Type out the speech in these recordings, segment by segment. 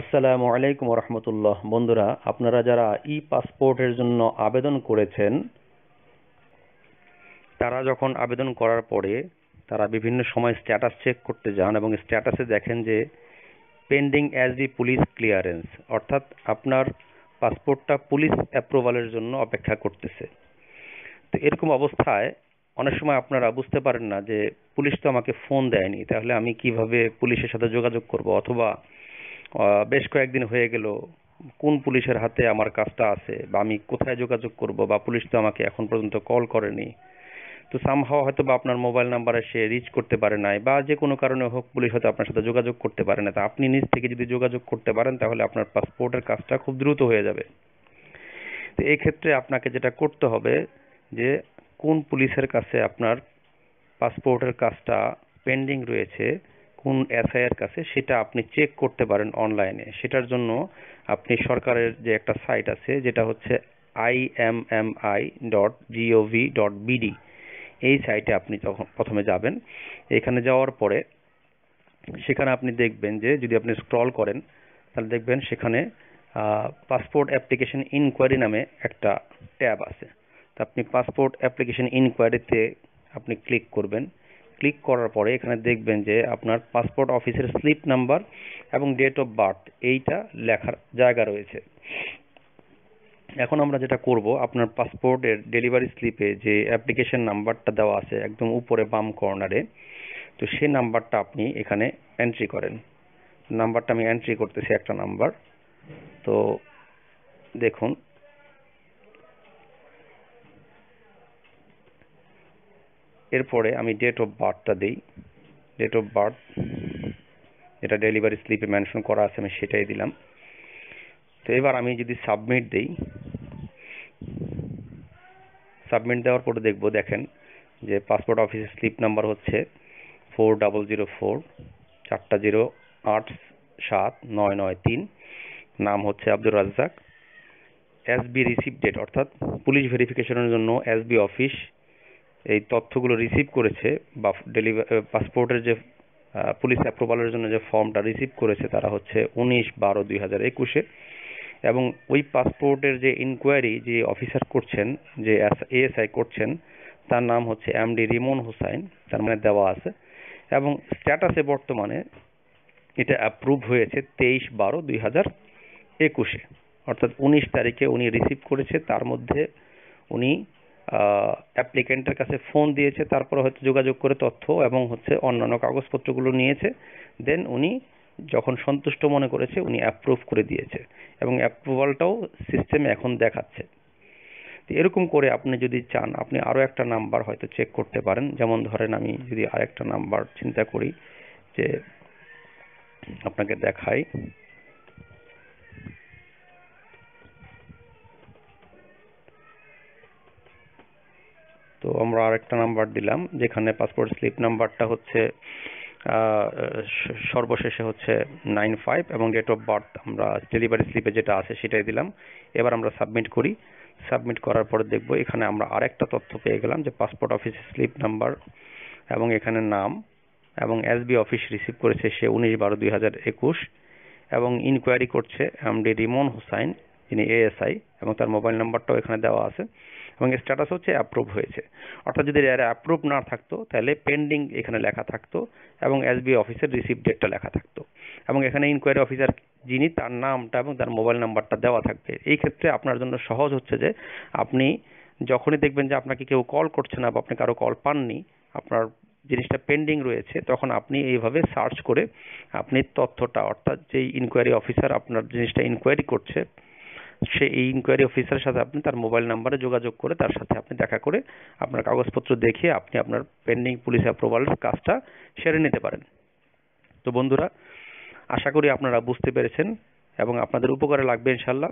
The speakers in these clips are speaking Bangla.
আসসালামু আলাইকুম রহমতুল্লাহ বন্ধুরা, আপনারা যারা ই পাসপোর্টের জন্য আবেদন করেছেন, তারা যখন আবেদন করার পরে তারা বিভিন্ন সময় স্ট্যাটাস চেক করতে যান এবং স্ট্যাটাসে দেখেন যে pending as the police clearance অর্থাৎ আপনার পাসপোর্টটা পুলিশ অ্যাপ্রুভালের জন্য অপেক্ষা করতেছে। তো এরকম অবস্থায় অনেক সময় আপনারা বুঝতে পারেন না যে, পুলিশ তো আমাকে ফোন দেয়নি, তাহলে আমি কীভাবে পুলিশের সাথে যোগাযোগ করব? অথবা বেশ কয়েকদিন হয়ে গেল, কোন পুলিশের হাতে আমার কাজটা আছে বা আমি কোথায় যোগাযোগ করব বা পুলিশ তো আমাকে এখন পর্যন্ত কল করেনি, তো সামহাও হয়তো বা আপনার মোবাইল নাম্বারে সে রিচ করতে পারে নাই বা যে কোনো কারণে হোক পুলিশ হয়তো আপনার সাথে যোগাযোগ করতে পারে না। তা আপনি নিজ থেকে যদি যোগাযোগ করতে পারেন, তাহলে আপনার পাসপোর্টের কাজটা খুব দ্রুত হয়ে যাবে। তো এই ক্ষেত্রে আপনাকে যেটা করতে হবে যে, কোন পুলিশের কাছে আপনার পাসপোর্টের কাজটা পেন্ডিং রয়েছে কোন এসআইয়ের কাছে সেটা আপনি চেক করতে পারেন অনলাইনে সেটার জন্য আপনি সরকারের যে একটা সাইট আছে, যেটা হচ্ছে IMMI dot GOV dot BD এই সাইটে আপনি যখন প্রথমে যাবেন, এখানে যাওয়ার পরে সেখানে আপনি দেখবেন যে যদি আপনি স্ক্রল করেন, তাহলে দেখবেন সেখানে পাসপোর্ট অ্যাপ্লিকেশন ইনকোয়ারি নামে একটা ট্যাব আছে। তা আপনি পাসপোর্ট অ্যাপ্লিকেশন ইনকোয়ারিতে আপনি ক্লিক করবেন। ক্লিক করার পরে এখানে দেখবেন যে আপনার পাসপোর্ট অফিসের স্লিপ নাম্বার এবং ডেট অফ বার্থ এইটা লেখার জায়গা রয়েছে। এখন আমরা যেটা করব, আপনার পাসপোর্টের ডেলিভারি স্লিপে যে অ্যাপ্লিকেশন নাম্বারটা দেওয়া আছে একদম উপরে বাম কর্নারে তো সেই নাম্বারটা আপনি এখানে এন্ট্রি করেন। নাম্বারটা আমি এন্ট্রি করতেছি একটা নাম্বার তো দেখুন এরপরে আমি ডেট অফ বার্থটা দিই। ডেট অফ বার্থ যেটা ডেলিভারি স্লিপে মেনশন করা আছে, আমি সেটাই দিলাম। তো এবার আমি যদি সাবমিট দিই সাবমিট দেওয়ার পরে দেখব, দেখেন যে পাসপোর্ট অফিসের স্লিপ নাম্বার হচ্ছে ফোর ডাবল জিরো ফোর চারটা জিরো আট সাত নয় নয় তিন। নাম হচ্ছে Abdur Razzak. SB receive date অর্থাৎ পুলিশ ভেরিফিকেশনের জন্য এসবি অফিস এই তথ্যগুলো রিসিভ করেছে বা ডেলিভার পাসপোর্টের যে পুলিশ অ্যাপ্রুভালের জন্য যে ফর্মটা রিসিভ করেছে তারা হচ্ছে উনিশ বারো দুই হাজার একুশে। এবং ওই পাসপোর্টের যে ইনকোয়ারি যে অফিসার করছেন, যে এএসআই করছেন, তার নাম হচ্ছে এমডি রিমন হুসাইন, তার মানে দেওয়া আছে। এবং স্ট্যাটাসে বর্তমানে এটা অ্যাপ্রুভ হয়েছে তেইশ বারো দুই হাজার একুশে। অর্থাৎ উনিশ তারিখে উনি রিসিভ করেছে, তার মধ্যে উনি অ্যাপ্লিকেন্টের কাছে ফোন দিয়েছে, তারপরে হয়তো যোগাযোগ করে তথ্য এবং হচ্ছে অন্যান্য কাগজপত্রগুলো নিয়েছে। দেন উনি যখন সন্তুষ্ট মনে করেছে, উনি অ্যাপ্রুভ করে দিয়েছে এবং অ্যাপ্রুভালটাও সিস্টেমে এখন দেখাচ্ছে। তো এরকম করে আপনি যদি চান, আপনি আরও একটা নাম্বার হয়তো চেক করতে পারেন। যেমন ধরেন আমি যদি আরেকটা নাম্বার চিন্তা করি, যে আপনাকে দেখাই। আমরা আরেকটা নাম্বার দিলাম, যেখানে পাসপোর্ট স্লিপ নাম্বারটা হচ্ছে সর্বশেষে হচ্ছে নাইন ফাইভ এবং ডেট অফ বার্থ আমরা ডেলিভারি স্লিপে যেটা আছে সেটাই দিলাম। এবার আমরা সাবমিট করি। সাবমিট করার পরে দেখব এখানে আমরা আরেকটা তথ্য পেয়ে গেলাম যে পাসপোর্ট অফিস স্লিপ নাম্বার এবং এখানে নাম এবং এসবি অফিস রিসিভ করেছে সে উনিশ বারো দুই হাজার একুশ এবং ইনকোয়ারি করছে এমডি রিমন হুসাইন যিনি এএসআই এবং তার মোবাইল নাম্বারটাও এখানে দেওয়া আছে। এবং স্ট্যাটাস হচ্ছে অ্যাপ্রুভ হয়েছে। অর্থাৎ যদি এর অ্যাপ্রুভ না থাকতো, তাহলে পেন্ডিং এখানে লেখা থাকতো এবং এসবি অফিসের রিসিভ ডেটটা লেখা থাকতো। এবং এখানে ইনকোয়ারি অফিসার যিনি তার নামটা এবং তার মোবাইল নাম্বারটা দেওয়া থাকবে। এই ক্ষেত্রে আপনার জন্য সহজ হচ্ছে যে আপনি যখনই দেখবেন যে আপনাকে কেউ কল করছে না বা আপনি কারও কল পাননি, আপনার জিনিসটা পেন্ডিং রয়েছে, তখন আপনি এইভাবে সার্চ করে আপনি তথ্যটা, অর্থাৎ যেই ইনকোয়ারি অফিসার আপনার জিনিসটা ইনকোয়ারি করছে সে এই ইনকোয়ারি অফিসারের সাথে আপনি তার মোবাইল নাম্বারে যোগাযোগ করে তার সাথে আপনি দেখা করে আপনার কাগজপত্র দেখিয়ে আপনি আপনার পেন্ডিং পুলিশ অ্যাপ্রুভালের কাজটা সেরে নিতে পারেন। তো বন্ধুরা, আশা করি আপনারা বুঝতে পেরেছেন এবং আপনাদের উপকারে লাগবে ইনশাল্লাহ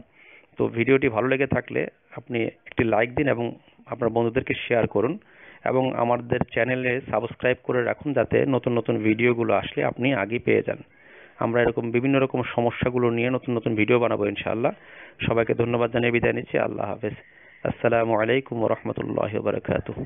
তো ভিডিওটি ভালো লেগে থাকলে আপনি একটি লাইক দিন এবং আপনার বন্ধুদেরকে শেয়ার করুন এবং আমাদের চ্যানেলে সাবস্ক্রাইব করে রাখুন যাতে নতুন নতুন ভিডিওগুলো আসলে আপনি আগে পেয়ে যান। আমরা এরকম বিভিন্ন রকম সমস্যাগুলো নিয়ে নতুন নতুন ভিডিও বানাবো ইনশাআল্লাহ। সবাইকে ধন্যবাদ জানিয়ে বিদায় নিচ্ছি। আল্লাহ হাফেজ। আসসালামু আলাইকুম রহমতুল্লাহ বারকাতুহ।